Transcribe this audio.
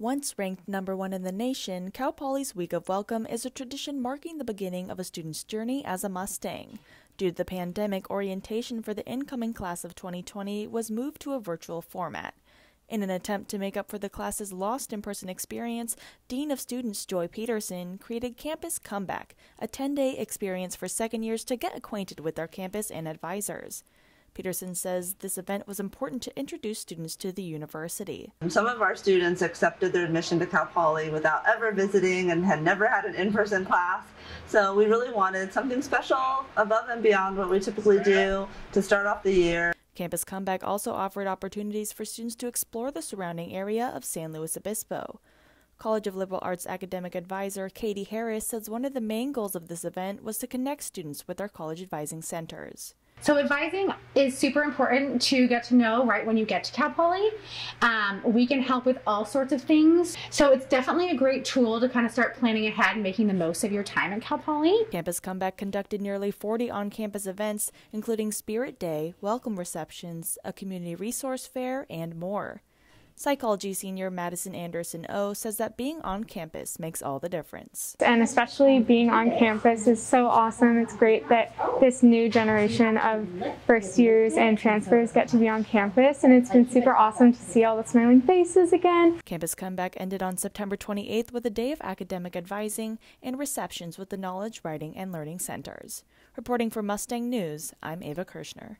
Once ranked number one in the nation, Cal Poly's Week of Welcome is a tradition marking the beginning of a student's journey as a Mustang. Due to the pandemic, orientation for the incoming class of 2020 was moved to a virtual format. In an attempt to make up for the class's lost in person experience, Dean of Students Joy Peterson created Campus Comeback, a 10 day experience for second years to get acquainted with their campus and advisors. Peterson says this event was important to introduce students to the university. Some of our students accepted their admission to Cal Poly without ever visiting and had never had an in person class. So we really wanted something special above and beyond what we typically do to start off the year. Campus Comeback also offered opportunities for students to explore the surrounding area of San Luis Obispo. College of Liberal Arts academic advisor Katie Harris says one of the main goals of this event was to connect students with our college advising centers. So advising is super important to get to know right when you get to Cal Poly. Um, we can help with all sorts of things. So it's definitely a great tool to kind of start planning ahead and making the most of your time at Cal Poly. Campus Comeback conducted nearly 40 on-campus events, including Spirit Day, welcome receptions, a community resource fair, and more. Psychology senior Madison Anderson O says that being on campus makes all the difference. And especially being on campus is so awesome. It's great that this new generation of first years and transfers get to be on campus, and it's been super awesome to see all the smiling faces again. Campus Comeback ended on September 28th with a day of academic advising and receptions with the Knowledge, Writing, and Learning Centers. Reporting for Mustang News, I'm Ava Kershner.